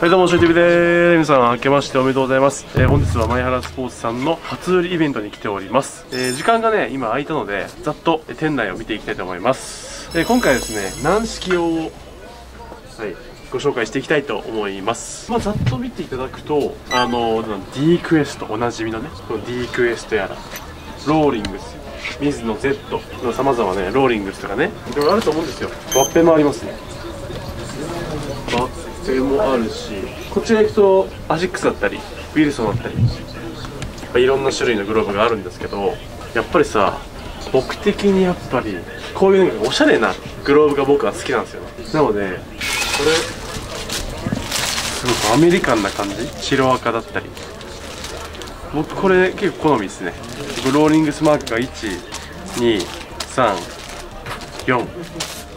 はいどうも、ショイティビでーす。皆さん、明けましておめでとうございます。えー、本日は前原スポーツさんの初売りイベントに来ております。えー、時間がね、今空いたので、ざっと店内を見ていきたいと思います。えー、今回ですね、軟式用を、はい、ご紹介していきたいと思います。まあ、ざっと見ていただくと、あの、D クエスト、おなじみのね、この D クエストやら、ローリングス、水野 Z の様々ね、ローリングスとかね、いろいろあると思うんですよ。ワッペンもありますね。バッテンもあるしこっちら行くとアジックスだったりウィルソンだったりいろんな種類のグローブがあるんですけどやっぱりさ僕的にやっぱりこういうなんかおしゃれなグローブが僕は好きなんですよね。なのでこれすごくアメリカンな感じ？白赤だったり。僕これ結構好みですね。僕ローリングスマークが1234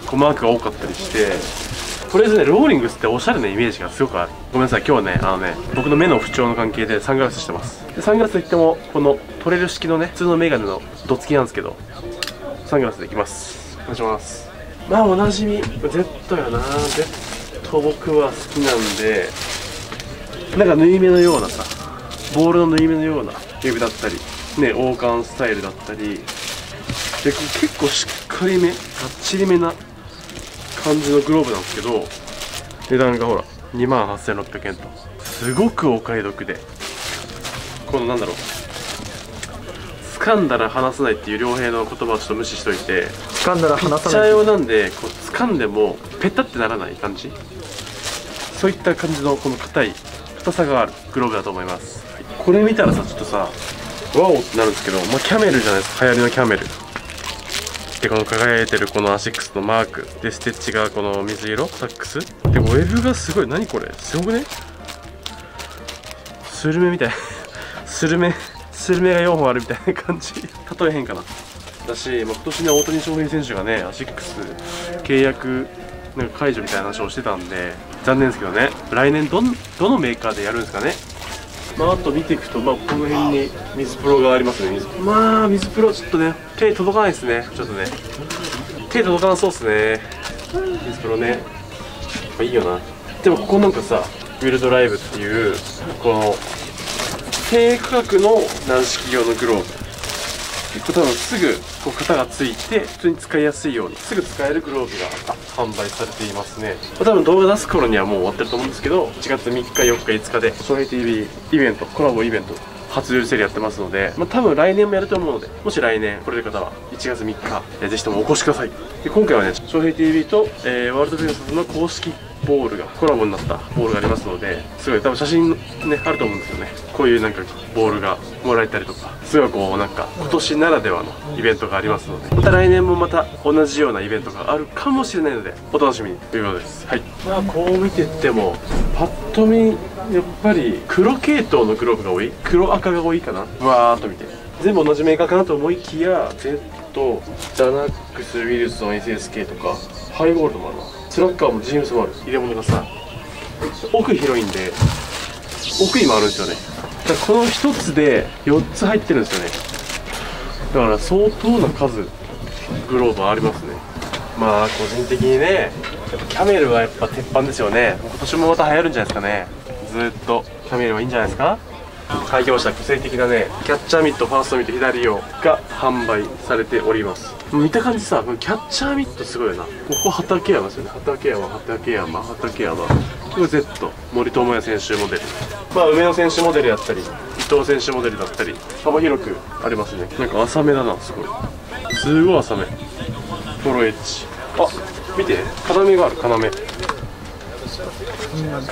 こうマークが多かったりしてとりあえずね、ローリングスっておしゃれなイメージがすごくある。ごめんなさい、今日はね、あのね、僕の目の不調の関係でサングラスしてます。でサングラスといっても、この取れる式のね、普通のメガネのどつきなんですけど、サングラスでいきます。お願いします。まあ、おなじみ、Z やな Z 僕は好きなんで、なんか縫い目のようなさ、ボールの縫い目のような指だったり、ね、王冠スタイルだったり、で、結構しっかりめ、がっちりめな感じのグローブなんですけど値段がほら2万8600円と。すごくお買い得で。このなんだろう。掴んだら離さないっていう良平の言葉をちょっと無視しといて。掴んだらピッ離さない。チャー用なんでこう掴んでもペタってならない感じ。そういった感じのこの硬い硬さがあるグローブだと思います。これ見たらさちょっとさ wow ってなるんですけど、まあ、キャメルじゃないですか。流行りのキャメルでこの輝いてるこのアシックスのマークでステッチがこの水色？サックス？でウェブがすごい。何これ？すごくね？スルメみたい。スルメスルメが4本あるみたいな感じ。例えへんかな。だし、まあ、今年ね大谷翔平選手がねアシックス契約なんか解除みたいな話をしてたんで残念ですけどね。来年どどのメーカーでやるんですかね？まあ、あと見ていくと、まあ、この辺に水プロがありますね水まあ水プロちょっとね手届かないですねちょっとね。手届かなそうですね。水プロね、まあ、いいよな。でもここなんかさウィルドライブっていうこの低価格の軟式用のグローブ結構多分すぐこう型がついて普通に使いやすいようにすぐ使えるグローブが販売されていますね。まあ多分動画出す頃にはもう終わってると思うんですけど1月3日4日5日で翔平 TV イベントコラボイベント初売りセールやってますので、まあ、多分来年もやると思うのでもし来年来れる方は1月3日、えーぜひともお越しください。で今回はね翔平 TV と、えーワールドフェイスの公式ボールがコラボになったボールがありますのですごい多分写真ねあると思うんですよね。こういうなんかボールがもらえたりとかすごいこうなんか今年ならではのイベントがありますので。また来年もまた同じようなイベントがあるかもしれないのでお楽しみにということです。はい。まあこう見てってもパッと見やっぱり黒系統のグローブが多い？黒赤が多いかな？わーっと見て。全部同じメーカーかなと思いきや Z ザナックスウィルソン SSK とかハイゴールドもあるなスラッガーもジームスもある入れ物がさ奥広いんで奥にもあるんですよね。だからこの1つで4つ入ってるんですよね。だから相当な数グローブありますね。まあ個人的にねやっぱキャメルはやっぱ鉄板ですよね。今年もまた流行るんじゃないですかね。ずーっとキャメルはいいんじゃないですか？はい来ました個性的なねキャッチャーミットファーストミット左用が販売されております。見た感じさキャッチャーミットすごいよな。ここ畠山ですよね。畠山畠山畠山。これ Z 森友哉選手モデル。まあ梅野選手モデルやったり伊藤選手モデルだったり幅広くありますね。なんか浅めだなすごい。すごい浅め。フォロエッジ。あ見て。要がある要。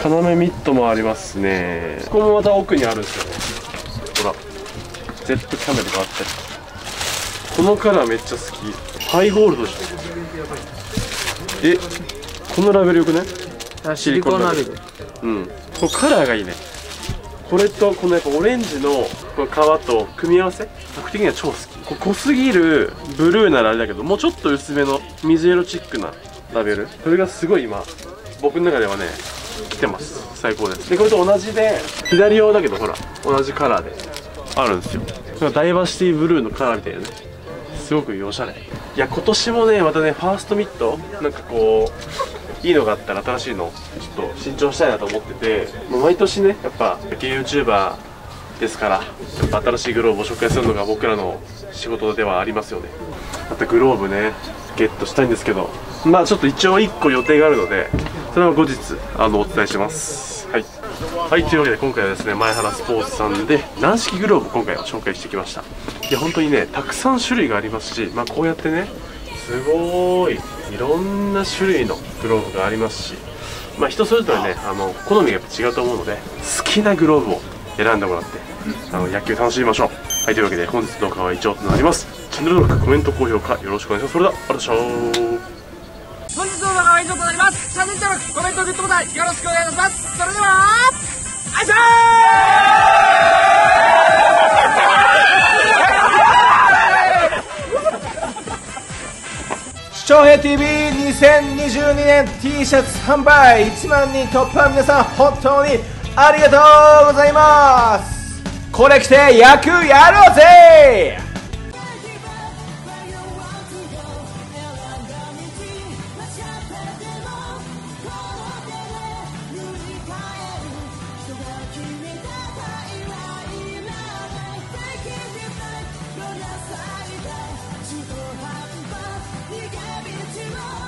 要ミットもありますねここもまた奥にあるん。ですよねほら Z キャメルがあったりこのカラーめっちゃ好きハイゴールドじゃん。えこのラベルよくないあシリコンラベルうん。このカラーがいいねこれとこのやっぱオレンジのこの皮と組み合わせ僕的には超好きこ濃すぎるブルーならあれだけどもうちょっと薄めの水色チックなラベルそれがすごい今僕の中ではね来てます。最高です。でこれと同じで左用だけどほら同じカラーで。あるんですよ。なんかダイバーシティブルーのカラーみたいなね。すごくおしゃれ。いや今年もねまたねファーストミットなんかこういいのがあったら新しいのちょっと新調したいなと思っててもう毎年ねやっぱ野球 YouTuber ですからやっぱ新しいグローブを紹介するのが僕らの仕事ではありますよね。またグローブねゲットしたいんですけどまあちょっと一応1個予定があるのでそれは後日あのお伝えします。はい。はいというわけで今回はですね前原スポーツさんで軟式グローブ今回は紹介してきました。いや本当にねたくさん種類がありますしまあこうやってねすごいいろんな種類のグローブがありますしまあ人それぞれねあの好みがやっぱ違うと思うので好きなグローブを選んでもらってあの野球楽しみましょう。はいというわけで本日の動画は以上となります。チャンネル登録コメント高評価よろしくお願いします。それではありがとうございましたチャンネル登録コメントグッドボタンよろしくお願いします。それではあいしょ視聴平 TV2022 年 T シャツ販売1万人突破皆さん本当にありがとうございます。これ着て野球やろうぜ！「自動販売逃げ道を